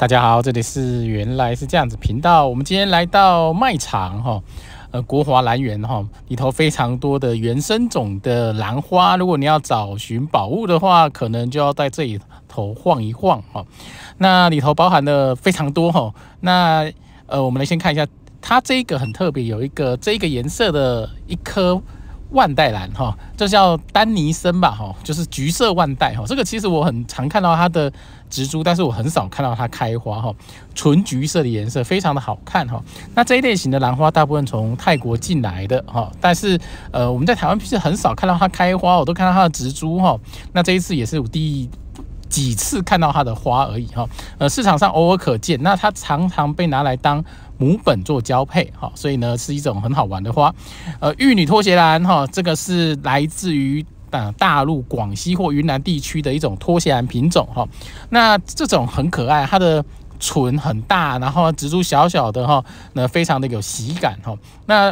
大家好，这里是原来是这样子频道。我们今天来到卖场哈，呃，国华兰园哈，里头非常多的原生种的兰花。如果你要找寻宝物的话，可能就要在这里头晃一晃哈。那里头包含的非常多哈。那呃，我们来先看一下，它这个很特别，有一个这个颜色的一颗。万代兰哈，这叫丹尼森吧哈，就是橘色万代哈。这个其实我很常看到它的植株，但是我很少看到它开花哈。纯橘色的颜色非常的好看哈。那这一类型的兰花大部分从泰国进来的哈，但是呃我们在台湾其实很少看到它开花，我都看到它的植株哈。那这一次也是我第几次看到它的花而已哈。呃市场上偶尔可见，那它常常被拿来当。母本做交配，哈，所以呢是一种很好玩的花。呃，玉女拖鞋兰，哈，这个是来自于呃大陆广西或云南地区的一种拖鞋兰品种，哈。那这种很可爱，它的唇很大，然后植株小小的，哈，那非常的有喜感，哈。那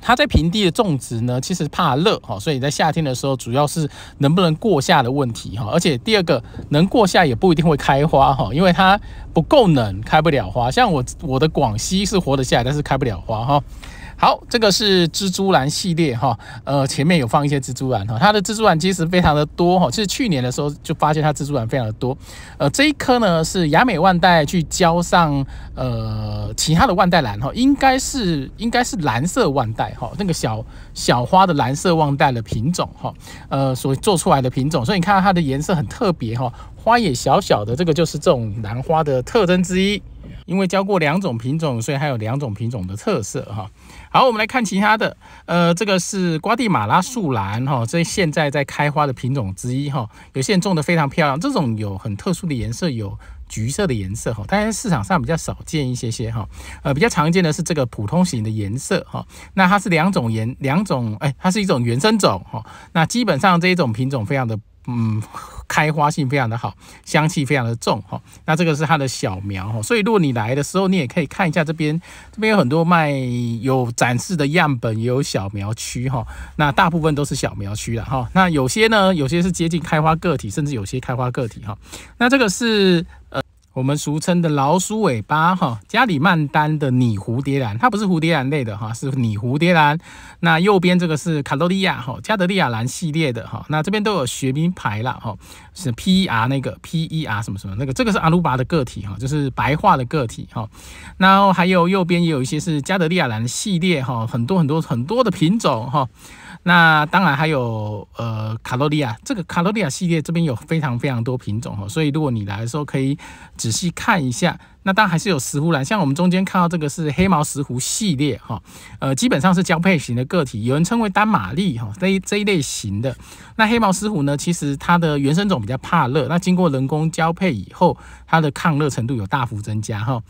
它在平地的种植呢，其实怕热哈，所以在夏天的时候，主要是能不能过夏的问题哈。而且第二个，能过夏也不一定会开花哈，因为它不够冷，开不了花。像我我的广西是活得下，但是开不了花哈。好，这个是蜘蛛兰系列哈，呃，前面有放一些蜘蛛兰哈，它的蜘蛛兰其实非常的多哈，其实去年的时候就发现它蜘蛛兰非常的多，呃，这一颗呢是雅美万代去浇上呃其他的万代兰哈，应该是应该是蓝色万代哈，那个小小花的蓝色万代的品种哈，呃，所做出来的品种，所以你看到它的颜色很特别哈，花也小小的，这个就是这种兰花的特征之一。因为教过两种品种，所以还有两种品种的特色哈。好，我们来看其他的。呃，这个是瓜地马拉树兰哈，这现在在开花的品种之一哈。有些人种的非常漂亮，这种有很特殊的颜色，有橘色的颜色哈，但是市场上比较少见一些些哈。呃，比较常见的是这个普通型的颜色哈。那它是两种颜两种，哎，它是一种原生种哈。那基本上这一种品种非常的。嗯，开花性非常的好，香气非常的重哈。那这个是它的小苗哈，所以如果你来的时候，你也可以看一下这边，这边有很多卖有展示的样本，也有小苗区哈。那大部分都是小苗区了哈。那有些呢，有些是接近开花个体，甚至有些开花个体哈。那这个是呃。我们俗称的老鼠尾巴哈，加里曼丹的拟蝴蝶兰，它不是蝴蝶兰类的哈，是拟蝴蝶兰。那右边这个是卡洛利亚哈，加德利亚兰系列的哈，那这边都有学名牌了哈，是 P E R 那个 P E R 什么什么那个，这个是阿鲁巴的个体哈，就是白化的个体哈。然后还有右边也有一些是加德利亚兰系列哈，很多很多很多的品种哈。那当然还有呃卡洛利亚，这个卡洛利亚系列这边有非常非常多品种哈，所以如果你来的时候可以仔细看一下。那当然还是有石斛兰，像我们中间看到这个是黑毛石斛系列哈，呃基本上是交配型的个体，有人称为丹玛丽哈这一这一类型的。那黑毛石斛呢，其实它的原生种比较怕热，那经过人工交配以后，它的抗热程度有大幅增加哈。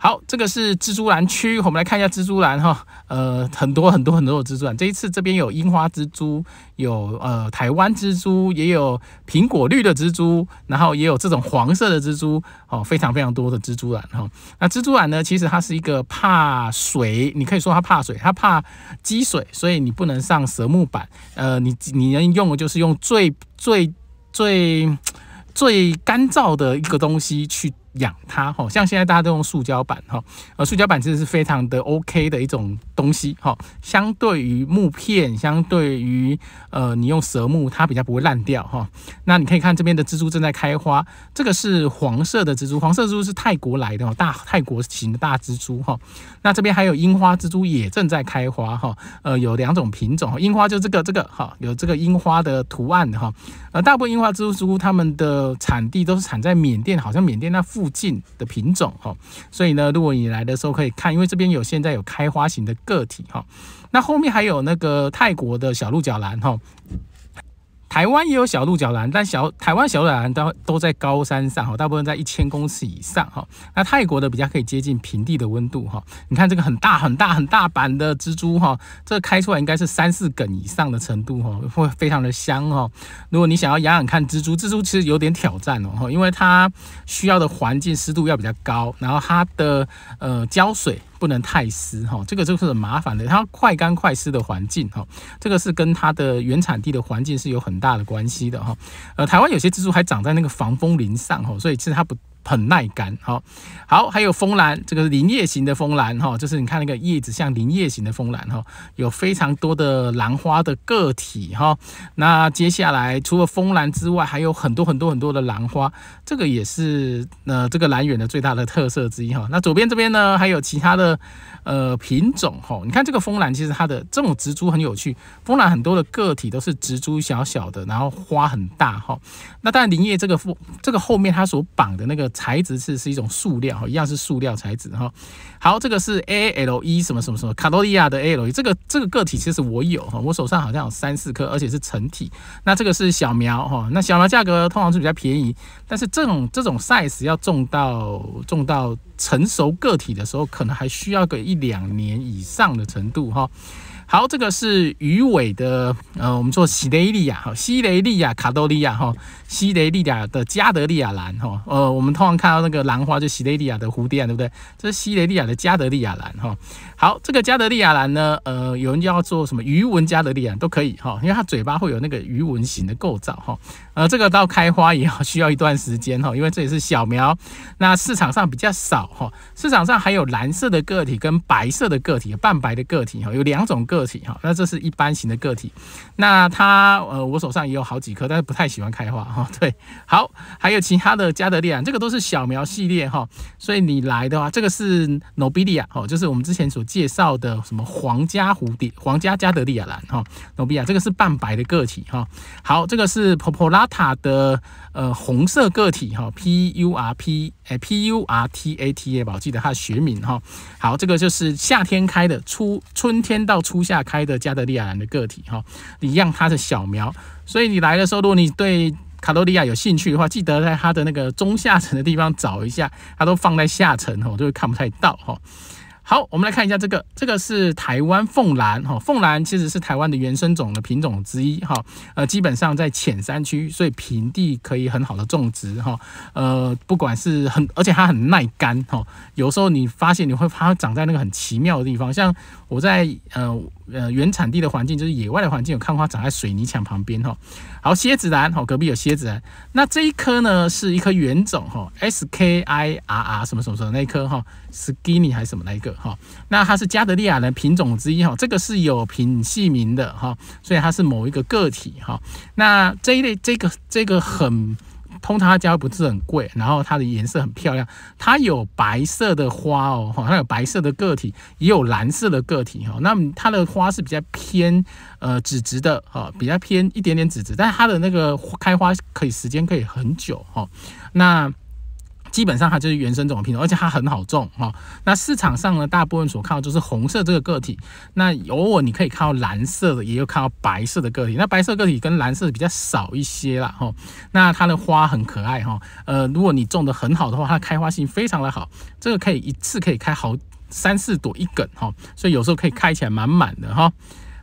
好，这个是蜘蛛兰区，我们来看一下蜘蛛兰哈，呃，很多很多很多的蜘蛛兰。这一次这边有樱花蜘蛛，有呃台湾蜘蛛，也有苹果绿的蜘蛛，然后也有这种黄色的蜘蛛，哦，非常非常多的蜘蛛兰哈。那蜘蛛兰呢，其实它是一个怕水，你可以说它怕水，它怕积水，所以你不能上蛇木板，呃，你你能用的就是用最最最最干燥的一个东西去。养它哈，像现在大家都用塑胶板哈，呃，塑胶板其实是非常的 OK 的一种东西哈，相对于木片，相对于呃你用蛇木，它比较不会烂掉哈。那你可以看这边的蜘蛛正在开花，这个是黄色的蜘蛛，黄色蜘蛛是泰国来的哦，大泰国型的大蜘蛛哈。那这边还有樱花蜘蛛也正在开花哈，呃，有两种品种，樱花就这个这个哈，有这个樱花的图案哈，呃，大部分樱花蜘蛛它们的产地都是产在缅甸，好像缅甸那附。近的品种哈，所以呢，如果你来的时候可以看，因为这边有现在有开花型的个体哈，那后面还有那个泰国的小鹿角兰哈。台湾也有小鹿角兰，但小台湾小鹿角兰都都在高山上哈，大部分在一千公尺以上哈。那泰国的比较可以接近平地的温度哈。你看这个很大很大很大版的蜘蛛哈，这开出来应该是三四梗以上的程度哈，会非常的香哈。如果你想要养养看蜘蛛，蜘蛛其实有点挑战哦，因为它需要的环境湿度要比较高，然后它的呃浇水。不能太湿哈，这个就是很麻烦的。它快干快湿的环境哈，这个是跟它的原产地的环境是有很大的关系的哈。呃，台湾有些蜘蛛还长在那个防风林上哈，所以其实它不。很耐干。好，好，还有枫兰，这个是林叶型的枫兰哈，就是你看那个叶子像林叶型的枫兰哈，有非常多的兰花的个体哈。那接下来除了枫兰之外，还有很多很多很多的兰花，这个也是呃这个兰园的最大的特色之一哈。那左边这边呢，还有其他的呃品种哈。你看这个枫兰，其实它的这种植株很有趣，枫兰很多的个体都是植株小小的，然后花很大哈。那当然林叶这个附这个后面它所绑的那个材质是是一种塑料哈，一样是塑料材质哈。好，这个是 A L E 什么什么什么卡多利亚的 A L E，这个这个个体其实我有哈，我手上好像有三四颗，而且是成体。那这个是小苗哈，那小苗价格通常是比较便宜，但是这种这种 size 要种到种到成熟个体的时候，可能还需要个一两年以上的程度哈。好，这个是鱼尾的，呃，我们说西雷利亚哈，西雷利亚卡多利亚哈，西雷利亚的加德利亚兰哈，呃，我们通常看到那个兰花就西雷利亚的蝴蝶，对不对？这是西雷利亚的加德利亚兰哈。好，这个加德利亚兰呢，呃，有人叫做什么鱼纹加德利亚都可以哈，因为它嘴巴会有那个鱼纹型的构造哈。呃，这个到开花也要需要一段时间哈，因为这也是小苗，那市场上比较少哈。市场上还有蓝色的个体跟白色的个体，半白的个体哈，有两种个。个体哈，那这是一般型的个体，那它呃，我手上也有好几颗，但是不太喜欢开花哈。对，好，还有其他的加德利亚，这个都是小苗系列哈，所以你来的话，这个是 Nobilia 哦，就是我们之前所介绍的什么皇家蝴蝶、皇家加德利亚兰哈，Nobilia 这个是半白的个体哈。好，这个是 Popolata 的。呃，红色个体哈，P U R P 哎，P U R T A T A 吧，我记得它的学名哈。好，这个就是夏天开的，初春天到初下开的加德利亚兰的个体哈，一样它是小苗，所以你来的时候，如果你对卡罗利亚有兴趣的话，记得在它的那个中下层的地方找一下，它都放在下层哈，就会看不太到哈。好，我们来看一下这个，这个是台湾凤兰哈，凤兰其实是台湾的原生种的品种之一哈，呃，基本上在浅山区，所以平地可以很好的种植哈，呃，不管是很，而且它很耐干哈，有时候你发现你会它长在那个很奇妙的地方，像我在呃。呃，原产地的环境就是野外的环境，有看花长在水泥墙旁边哈。好，蝎子兰，哈，隔壁有蝎子兰。那这一颗呢，是一颗原种哈，S K I R R 什么什么什么那一颗哈，Skinny 还是什么那一个哈？那它是加德利亚的品种之一哈，这个是有品系名的哈，所以它是某一个个体哈。那这一类这个这个很。通常它价位不是很贵，然后它的颜色很漂亮，它有白色的花哦，哈，它有白色的个体，也有蓝色的个体哈。那它的花是比较偏呃紫直的哈，比较偏一点点紫直，但它的那个开花可以时间可以很久哈。那基本上它就是原生种品种，而且它很好种哈。那市场上呢，大部分所看到就是红色这个个体，那偶尔你可以看到蓝色的，也有看到白色的个体。那白色个体跟蓝色比较少一些啦哈。那它的花很可爱哈。呃，如果你种的很好的话，它开花性非常的好，这个可以一次可以开好三四朵一梗哈，所以有时候可以开起来满满的哈。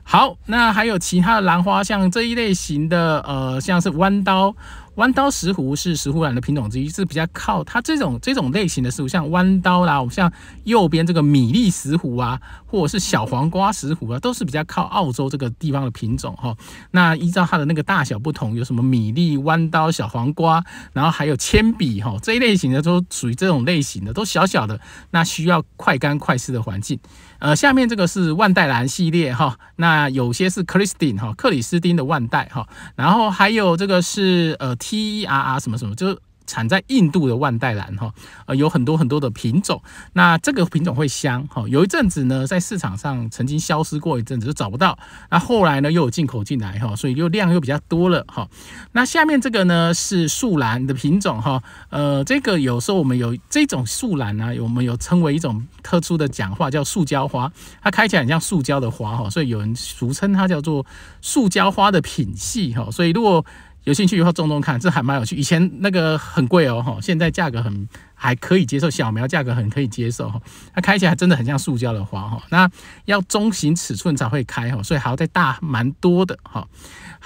好，那还有其他的兰花，像这一类型的，呃，像是弯刀。弯刀石斛是石斛兰的品种之一，是比较靠它这种这种类型的石斛，像弯刀啦，我们像右边这个米粒石斛啊，或者是小黄瓜石斛啊，都是比较靠澳洲这个地方的品种哈。那依照它的那个大小不同，有什么米粒、弯刀、小黄瓜，然后还有铅笔哈这一类型的都属于这种类型的，都小小的，那需要快干快湿的环境。呃，下面这个是万代兰系列哈，那有些是克里斯汀哈，克里斯汀的万代哈，然后还有这个是呃 T E R R 什么什么就。产在印度的万代兰哈，呃，有很多很多的品种。那这个品种会香哈，有一阵子呢，在市场上曾经消失过一阵子，就找不到。那后来呢，又有进口进来哈，所以又量又比较多了哈。那下面这个呢是树兰的品种哈，呃，这个有时候我们有这种树兰呢，我们有称为一种特殊的讲话叫塑胶花，它开起来很像塑胶的花哈，所以有人俗称它叫做塑胶花的品系哈。所以如果有兴趣以后种种看，这还蛮有趣。以前那个很贵哦，哈，现在价格很还可以接受，小苗价格很可以接受。它开起来真的很像塑胶的花哈。那要中型尺寸才会开哈，所以还要再大蛮多的哈。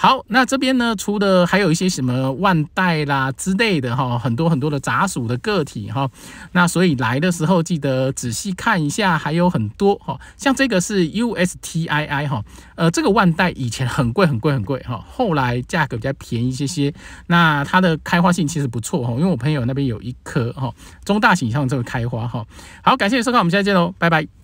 好，那这边呢，除了还有一些什么万代啦之类的哈，很多很多的杂属的个体哈。那所以来的时候记得仔细看一下，还有很多哈。像这个是 USTII 哈，呃，这个万代以前很贵很贵很贵哈，后来价格比较便宜一些些。那它的开花性其实不错哈，因为我朋友那边有一颗哈，中大型像这个开花哈。好，感谢收看，我们下次见喽，拜拜。